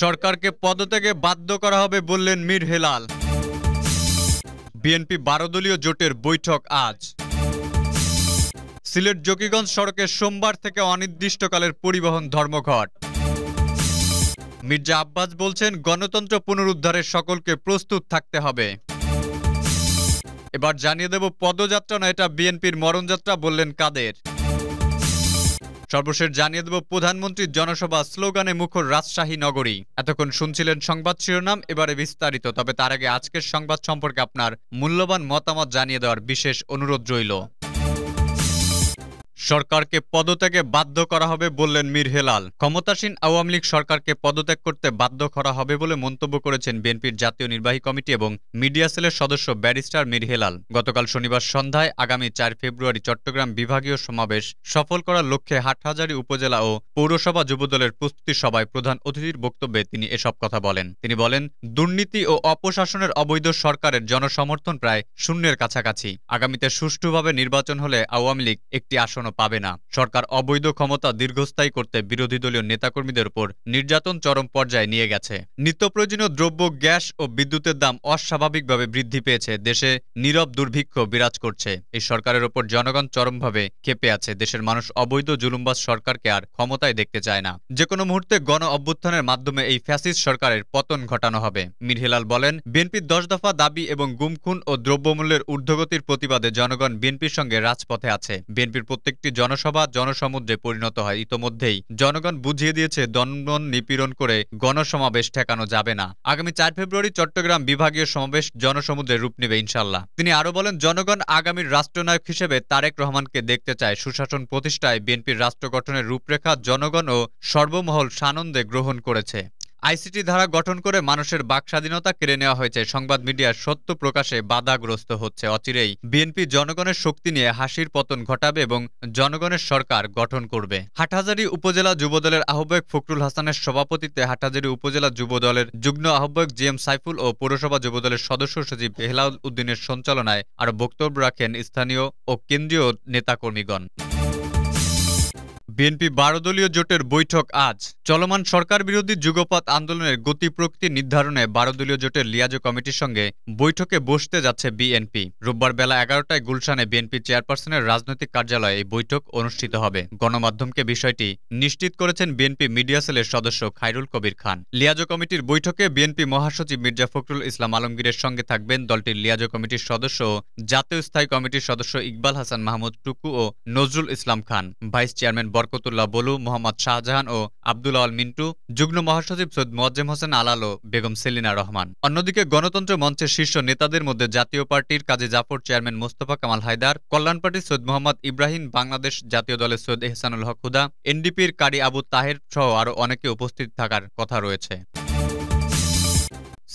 সরকারকে পদত্যাগে বাধ্য করা হবে বললেন মীর হেলাল। বিএনপি বারো দলীয় জোটের বৈঠক আজ। সিলেট জকিগঞ্জ সড়কে সোমবার থেকে অনির্দিষ্টকালের পরিবহন ধর্মঘট। মির্জা আব্বাস বলছেন, গণতন্ত্র পুনরুদ্ধারে সকলকে প্রস্তুত থাকতে হবে। এবার জানিয়ে দেব পদযাত্রা না এটা বিএনপির মরণযাত্রা বললেন কাদের। সর্বশেষ জানিয়ে দেব প্রধানমন্ত্রীর জনসভা স্লোগানে মুখর রাজশাহী নগরী। এতক্ষণ শুনছিলেন সংবাদ শিরোনাম, এবারে বিস্তারিত, তবে তার আগে আজকের সংবাদ সম্পর্কে আপনার মূল্যবান মতামত জানিয়ে দেওয়ার বিশেষ অনুরোধ রইল। সরকারকে পদত্যাগে বাধ্য করা হবে বললেন মীর হেলাল। ক্ষমতাসীন আওয়ামী লীগ সরকারকে পদত্যাগ করতে বাধ্য করা হবে বলে মন্তব্য করেছেন বিএনপির জাতীয় নির্বাহী কমিটি এবং মিডিয়া সেলের সদস্য ব্যারিস্টার মীর হেলাল। গতকাল শনিবার সন্ধ্যায় আগামী চার ফেব্রুয়ারি চট্টগ্রাম বিভাগীয় সমাবেশ সফল করার লক্ষ্যে হাটহাজারী উপজেলা ও পৌরসভা যুবদলের প্রস্তুতি সভায় প্রধান অতিথির বক্তব্যে তিনি এসব কথা বলেন। তিনি বলেন, দুর্নীতি ও অপশাসনের অবৈধ সরকারের জনসমর্থন প্রায় শূন্যের কাছাকাছি। আগামীতে সুষ্ঠুভাবে নির্বাচন হলে আওয়ামী লীগ একটি আসনও পাবে না। সরকার অবৈধ ক্ষমতা দীর্ঘস্থায়ী করতে বিরোধী দলীয় নেতাকর্মীদের উপর নির্যাতন চরম পর্যায়ে নিয়ে গেছে। নিত্য প্রয়োজনীয় দ্রব্য, গ্যাস ও বিদ্যুতের দাম অস্বাভাবিকভাবে বৃদ্ধি পেয়েছে। দেশে নীরব দুর্ভিক্ষ বিরাজ করছে। এই সরকারের ওপর জনগণ চরমভাবে ক্ষেপে আছে। দেশের মানুষ অবৈধ জুলুমবাজ সরকারকে আর ক্ষমতায় দেখতে চায় না। যে কোনো মুহূর্তে গণ অভ্যুত্থানের মাধ্যমে এই ফ্যাসিস্ট সরকারের পতন ঘটানো হবে। মীর হেলাল বলেন, বিএনপির দশ দফা দাবি এবং গুমখুন ও দ্রব্যমূল্যের ঊর্ধ্বগতির প্রতিবাদে জনগণ বিএনপির সঙ্গে রাজপথে আছে। বিএনপির প্রত্যেকটি একটি জনসভা জনসমুদ্রে পরিণত হয়। ইতোমধ্যেই জনগণ বুঝিয়ে দিয়েছে দণ্ডন নিপীড়ন করে গণসমাবেশ ঠেকানো যাবে না। আগামী চার ফেব্রুয়ারি চট্টগ্রাম বিভাগীয় সমাবেশ জনসমুদ্রে রূপ নেবে ইনশাল্লাহ তিনি আরও বলেন, জনগণ আগামীর রাষ্ট্রনায়ক হিসেবে তারেক রহমানকে দেখতে চায়। সুশাসন প্রতিষ্ঠায় বিএনপির রাষ্ট্র গঠনের রূপরেখা জনগণ ও সর্বমহল সানন্দে গ্রহণ করেছে। আইসিটি ধারা গঠন করে মানুষের বাক স্বাধীনতা কেড়ে নেওয়া হয়েছে। সংবাদ মিডিয়ার সত্য প্রকাশে বাধাগ্রস্ত হচ্ছে অচিরেই। বিএনপি জনগণের শক্তি নিয়ে হাসির পতন ঘটাবে এবং জনগণের সরকার গঠন করবে। হাটহাজারী উপজেলা যুবদলের আহ্বায়ক ফখরুল হাসানের সভাপতিত্বে হাটহাজারী উপজেলা যুবদলের যুগ্ম আহ্বায়ক জি এম সাইফুল ও পৌরসভা যুবদলের সদস্য সচিব হেলাল উদ্দিনের সঞ্চালনায় আরও বক্তব্য রাখেন স্থানীয় ও কেন্দ্রীয় নেতাকর্মীগণ। বিএনপি বারো দলীয় জোটের বৈঠক আজ। চলমান সরকার বিরোধী যুগপথ আন্দোলনের গতি প্রকৃতি নির্ধারণে বারো দলীয় জোটের লিয়াজো কমিটির সঙ্গে বৈঠকে বসতে যাচ্ছে বিএনপি। রোববার বেলা এগারোটায় গুলশানে বিএনপি চেয়ারপারসনের রাজনৈতিক কার্যালয়ে এই বৈঠক অনুষ্ঠিত হবে। গণমাধ্যমকে বিষয়টি নিশ্চিত করেছেন বিএনপি মিডিয়া সেলের সদস্য খাইরুল কবির খান। লিয়াজো কমিটির বৈঠকে বিএনপি মহাসচিব মির্জা ফখরুল ইসলাম আলমগীরের সঙ্গে থাকবেন দলটির লিয়াজো কমিটির সদস্য জাতীয় স্থায়ী কমিটির সদস্য ইকবাল হাসান মাহমুদ টুকু ও নজরুল ইসলাম খান। ভাইস চেয়ারম্যান বরকতুল্লাহ বলু, মোহাম্মদ শাহজাহান ও আবদুল্লা আল মিন্টু, যুগ্ম মহাসচিব সৈয়দ মোয়াজ্জেম হোসেন আলাল বেগম সেলিনা রহমান। অন্যদিকে গণতন্ত্র মঞ্চের শীর্ষ নেতাদের মধ্যে জাতীয় পার্টির কাজী জাফর চেয়ারম্যান মোস্তফা কামাল হায়দার, কল্যাণ পার্টির সৈয়দ মোহাম্মদ ইব্রাহিম, বাংলাদেশ জাতীয় দলের সৈয়দ এহসানুল হক হুদা, এনডিপির কারি আবু তাহের সহ আরও অনেকে উপস্থিত থাকার কথা রয়েছে।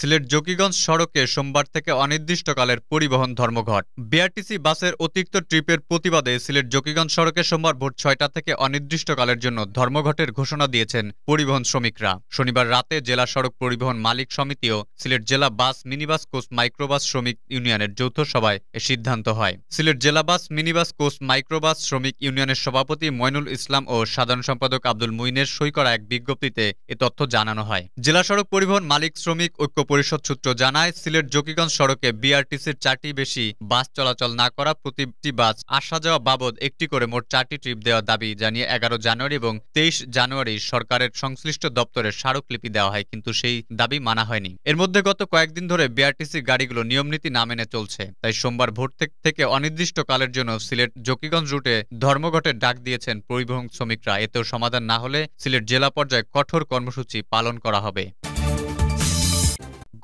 সিলেট জকিগঞ্জ সড়কে সোমবার থেকে অনির্দিষ্টকালের পরিবহন ধর্মঘট। বিআরটিসি বাসের অতিরিক্ত ট্রিপের প্রতিবাদে সিলেট জকিগঞ্জ সড়কে সোমবার ভোর ছয়টা থেকে অনির্দিষ্টকালের জন্য ধর্মঘটের ঘোষণা দিয়েছেন পরিবহন শ্রমিকরা। শনিবার রাতে জেলা সড়ক পরিবহন মালিক সমিতি ও সিলেট জেলা বাস, মিনিবাস, কোচ, মাইক্রোবাস, শ্রমিক ইউনিয়নের যৌথ সভায় এ সিদ্ধান্ত হয়। সিলেট জেলা বাস, মিনিবাস, কোচ, মাইক্রোবাস, শ্রমিক ইউনিয়নের সভাপতি ময়নুল ইসলাম ও সাধারণ সম্পাদক আব্দুল মুইনের সই করা এক বিজ্ঞপ্তিতে এ তথ্য জানানো হয়। জেলা সড়ক পরিবহন মালিক, শ্রমিক ঐক্য পরিষদ সূত্র জানায়, সিলেট জকিগঞ্জ সড়কে বিআরটিসির চারটি বেশি বাস চলাচল না করা প্রতিটি বাস আসা যাওয়া বাবদ একটি করে মোট চারটি ট্রিপ দেওয়ার দাবি জানিয়ে এগারো জানুয়ারি এবং তেইশ জানুয়ারি সরকারের সংশ্লিষ্ট দপ্তরে স্মারকলিপি দেওয়া হয়, কিন্তু সেই দাবি মানা হয়নি। এর মধ্যে গত কয়েকদিন ধরে বিআরটিসি গাড়িগুলো নিয়মনীতি না মেনে চলছে, তাই সোমবার ভোর থেকে অনির্দিষ্টকালের জন্য সিলেট জকিগঞ্জ রুটে ধর্মঘটের ডাক দিয়েছেন পরিবহন শ্রমিকরা। এতেও সমাধান না হলে সিলেট জেলা পর্যায়ে কঠোর কর্মসূচি পালন করা হবে।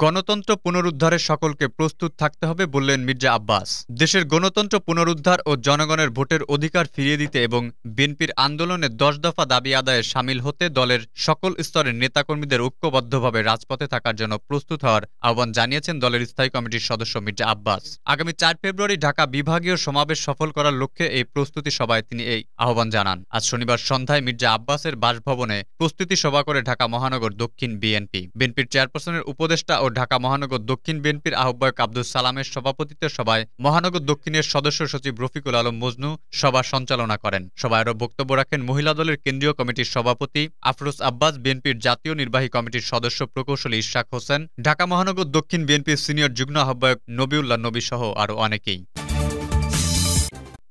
গণতন্ত্র পুনরুদ্ধারে সকলকে প্রস্তুত থাকতে হবে বললেন মির্জা আব্বাস। দেশের গণতন্ত্র পুনরুদ্ধার ও জনগণের ভোটের অধিকার ফিরিয়ে দিতে এবং বিএনপির আন্দোলনে দশ দফা দাবি আদায়ে সামিল হতে দলের সকল স্তরের নেতাকর্মীদের ঐক্যবদ্ধভাবে রাজপথে থাকার জন্য প্রস্তুত হওয়ার আহ্বান জানিয়েছেন দলের স্থায়ী কমিটির সদস্য মির্জা আব্বাস। আগামী চার ফেব্রুয়ারি ঢাকা বিভাগীয় সমাবেশ সফল করার লক্ষ্যে এই প্রস্তুতি সভায় তিনি এই আহ্বান জানান। আজ শনিবার সন্ধ্যায় মির্জা আব্বাসের বাসভবনে প্রস্তুতি সভা করে ঢাকা মহানগর দক্ষিণ বিএনপি। বিএনপির চেয়ারপারসনের উপদেষ্টা ও ঢাকা মহানগর দক্ষিণ বিএনপির আহ্বায়ক আব্দুল সালামের সভাপতিত্বে সভায় মহানগর দক্ষিণের সদস্য সচিব রফিকুল আলম মজনু সভা সঞ্চালনা করেন। সভায় আরও বক্তব্য রাখেন মহিলা দলের কেন্দ্রীয় কমিটির সভাপতি আফরোজ আব্বাস, বিএনপির জাতীয় নির্বাহী কমিটির সদস্য প্রকৌশলী ইশাক হোসেন, ঢাকা মহানগর দক্ষিণ বিএনপির সিনিয়র যুগ্ম আহ্বায়ক নবিউল্লাহ নবী সহ আরও অনেকেই।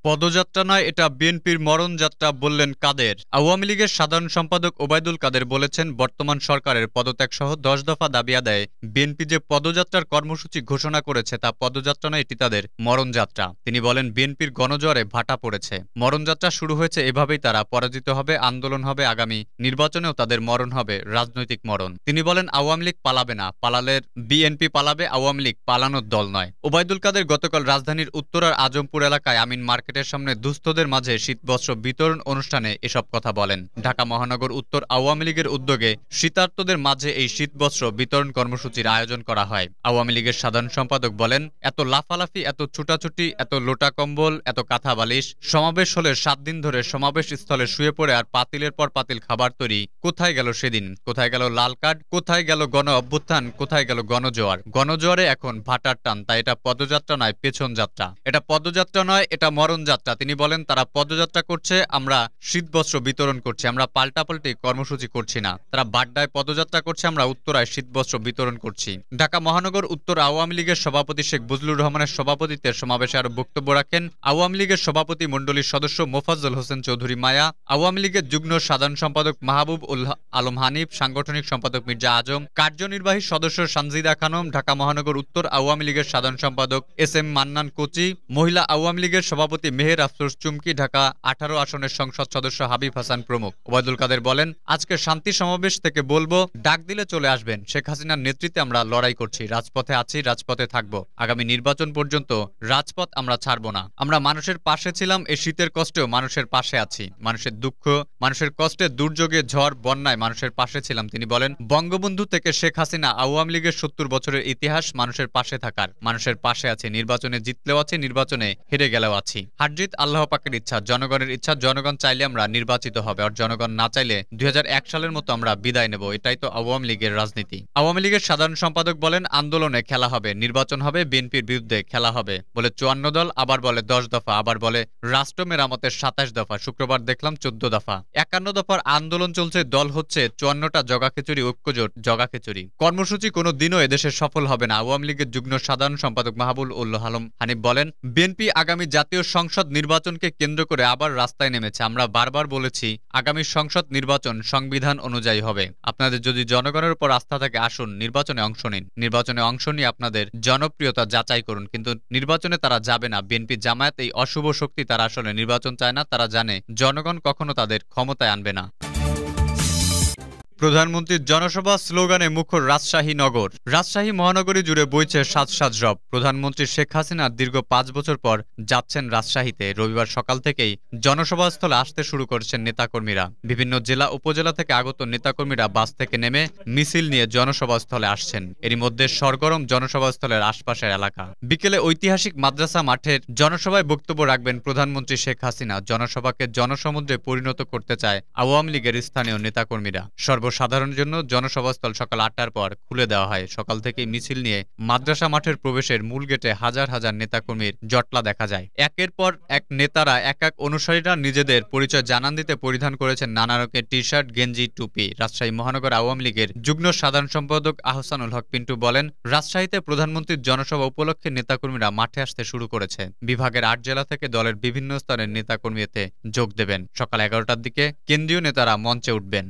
পদযাত্রা নয়, এটা বিএনপির মরণযাত্রা বললেন কাদের। আওয়ামী লীগের সাধারণ সম্পাদক ওবায়দুল কাদের বলেছেন, বর্তমান সরকারের পদত্যাগ সহ দশ দফা দাবি আদায়ে বিএনপি যে পদযাত্রার কর্মসূচি ঘোষণা করেছে, তা পদযাত্রা নয়, এটি তাদের মরণযাত্রা। তিনি বলেন, বিএনপির গণজোয়ারে ভাটা পড়েছে। মরণযাত্রা শুরু হয়েছে এভাবেই তারা পরাজিত হবে, আন্দোলন হবে, আগামী নির্বাচনেও তাদের মরণ হবে, রাজনৈতিক মরণ। তিনি বলেন, আওয়ামী লীগ পালাবে না, পালালের বিএনপি পালাবে, আওয়ামী লীগ পালানোর দল নয়। ওবায়দুল কাদের গতকাল রাজধানীর উত্তরার আজমপুর এলাকায় আমিন মার্কেট মার্কেটের সামনে দুস্থদের মাঝে শীতবস্ত্র বিতরণ অনুষ্ঠানে এসব কথা বলেন। ঢাকা মহানগর উত্তর আওয়ামী লীগের উদ্যোগে শীতার্তদের মাঝে এই শীতবস্ত্র বিতরণ কর্মসূচির আয়োজন করা হয়। আওয়ামী লীগের সাধারণ সম্পাদক বলেন, এত লাফালাফি, এত ছুটাছুটি, এত লোটা কম্বল, এত কাঁথা বালিশ, সমাবেশ হলে সাত দিন ধরে সমাবেশ স্থলে শুয়ে পড়ে আর পাতিলের পর পাতিল খাবার তৈরি। কোথায় গেল সেদিন? কোথায় গেল লাল কার্ড? কোথায় গেল গণ অভ্যুত্থান? কোথায় গেল গণজোয়ার? গণজোয়ারে এখন ভাটার টান, তাই এটা পদযাত্রা নয়, পেছন যাত্রা। এটা পদযাত্রা নয়, এটা মরণ যাত্রা। তিনি বলেন, তারা পদযাত্রা করছে, আমরা শীতবস্ত্র বিতরণ করছি, আমরা পাল্টাপাল্টি কর্মসূচি করছি না। তারা বাড্ডায় পদযাত্রা করছে, আমরা উত্তরায় শীতবস্ত্র বিতরণ করছি। ঢাকা মহানগর উত্তর আওয়ামী লীগের সভাপতি শেখ বুজলুর রহমানের সভাপতিত্বে সমাবেশে আরও বক্তব্য রাখেন, আওয়ামী লীগের সভাপতি মণ্ডলীর সদস্য মোফাজ্জল হোসেন চৌধুরী মায়া, আওয়ামী লীগের যুগ্ম সাধারণ সম্পাদক মাহবুব উল আলম হানিফ, সাংগঠনিক সম্পাদক মির্জা আজম, কার্যনির্বাহী সদস্য সানজিদা খানম, ঢাকা মহানগর উত্তর আওয়ামী লীগের সাধারণ সম্পাদক এস এম মান্নান কোচি, মহিলা আওয়ামী লীগের সভাপতি মেহের আফসোস চুমকি ঢাকা আঠারো আসনের সংসদ সদস্য হাবিব হাসান প্রমুখ। ওবায়দুল কাদের বলেন, আজকে শান্তি সমাবেশ থেকে বলব, ডাক দিলে চলে আসবেন। শেখ হাসিনার নেতৃত্বে আমরা লড়াই করছি, রাজপথে আছি, রাজপথে থাকব। আগামী নির্বাচন পর্যন্ত রাজপথ আমরা ছাড়ব না। আমরা মানুষের পাশে ছিলাম, এই শীতের কষ্টেও মানুষের পাশে আছি। মানুষের দুঃখ, মানুষের কষ্টে দুর্যোগে ঝড়, বন্যায় মানুষের পাশে ছিলাম, তিনি বলেন, বঙ্গবন্ধু থেকে শেখ হাসিনা আওয়ামী লীগের সত্তর বছরের ইতিহাস মানুষের পাশে থাকার। মানুষের পাশে আছে, নির্বাচনে জিতলেও আছে, নির্বাচনে হেরে গেলেও আছি। হারজিত আল্লাহ পাকের ইচ্ছা, জনগণের ইচ্ছা, জনগণ চাইলে আমরা নির্বাচিত হবে আর জনগণ না চাইলে দুই সালের মতো আমরা বিদায় নেব। এটাই তো আওয়ামী লীগের রাজনীতি। আওয়ামী লীগের সাধারণ সম্পাদক বলেন, আন্দোলনে খেলা হবে, নির্বাচন হবে, বিএনপির বিরুদ্ধে খেলা হবে। বলে চুয়ান্ন দল, আবার বলে দশ দফা, আবার বলে রাষ্ট্র মেরামতের সাতাশ দফা, শুক্রবার দেখলাম চোদ্দ দফা। একান্ন দফার আন্দোলন চলছে, দল হচ্ছে চুয়ান্নটা জগা খিচুড়ি, ঐক্যজোট জগা খিচুড়ি। কর্মসূচি কোনো দিনও এদেশে সফল হবে না। আওয়ামী লীগের যুগ্ম সাধারণ সম্পাদক মাহবুল উল্লাহ আলম হানিফ বলেন, বিএনপি আগামী জাতীয় সংসদ নির্বাচনকে কেন্দ্র করে আবার রাস্তায় নেমেছে। আমরা বারবার বলেছি, আগামী সংসদ নির্বাচন সংবিধান অনুযায়ী হবে। আপনাদের যদি জনগণের উপর আস্থা থাকে, আসুন নির্বাচনে অংশ নিন। নির্বাচনে অংশ নিয়ে আপনাদের জনপ্রিয়তা যাচাই করুন। কিন্তু নির্বাচনে তারা যাবে না। বিএনপি জামায়াত এই অশুভ শক্তি তারা আসলে নির্বাচন চায় না। তারা জানে, জনগণ কখনো তাদের ক্ষমতায় আনবে না। প্রধানমন্ত্রীর জনসভা স্লোগানে মুখর রাজশাহী নগর। রাজশাহী মহানগরী জুড়ে বইছে সাজ সাজ রব প্রধানমন্ত্রী শেখ হাসিনা দীর্ঘ পাঁচ বছর পর যাচ্ছেন রাজশাহীতে। রবিবার সকাল থেকেই জনসভা স্থলে আসতে শুরু করছেন নেতাকর্মীরা। বিভিন্ন জেলা উপজেলা থেকে আগত নেতাকর্মীরা বাস থেকে নেমে মিছিল নিয়ে জনসভা স্থলে আসছেন। এরই মধ্যে সরগরম জনসভাস্থলের আশপাশের এলাকা। বিকেলে ঐতিহাসিক মাদ্রাসা মাঠের জনসভায় বক্তব্য রাখবেন প্রধানমন্ত্রী শেখ হাসিনা। জনসভাকে জনসমুদ্রে পরিণত করতে চায় আওয়ামী লীগের স্থানীয় নেতাকর্মীরা। সর্ব সর্বসাধারণের জন্য জনসভাস্থল সকাল আটটার পর খুলে দেওয়া হয়। সকাল থেকে মিছিল নিয়ে মাদ্রাসা মাঠের প্রবেশের মূল গেটে হাজার হাজার নেতাকর্মীর জটলা দেখা যায়। একের পর এক নেতারা এক এক অনুসারীরা নিজেদের পরিচয় জানান দিতে পরিধান করেছেন নানা রকমের টি শার্ট গেঞ্জি, টুপি। রাজশাহী মহানগর আওয়ামী লীগের যুগ্ম সাধারণ সম্পাদক আহসানুল হক পিন্টু বলেন, রাজশাহীতে প্রধানমন্ত্রীর জনসভা উপলক্ষে নেতাকর্মীরা মাঠে আসতে শুরু করেছে। বিভাগের আট জেলা থেকে দলের বিভিন্ন স্তরের নেতাকর্মীতে যোগ দেবেন। সকাল এগারোটার দিকে কেন্দ্রীয় নেতারা মঞ্চে উঠবেন।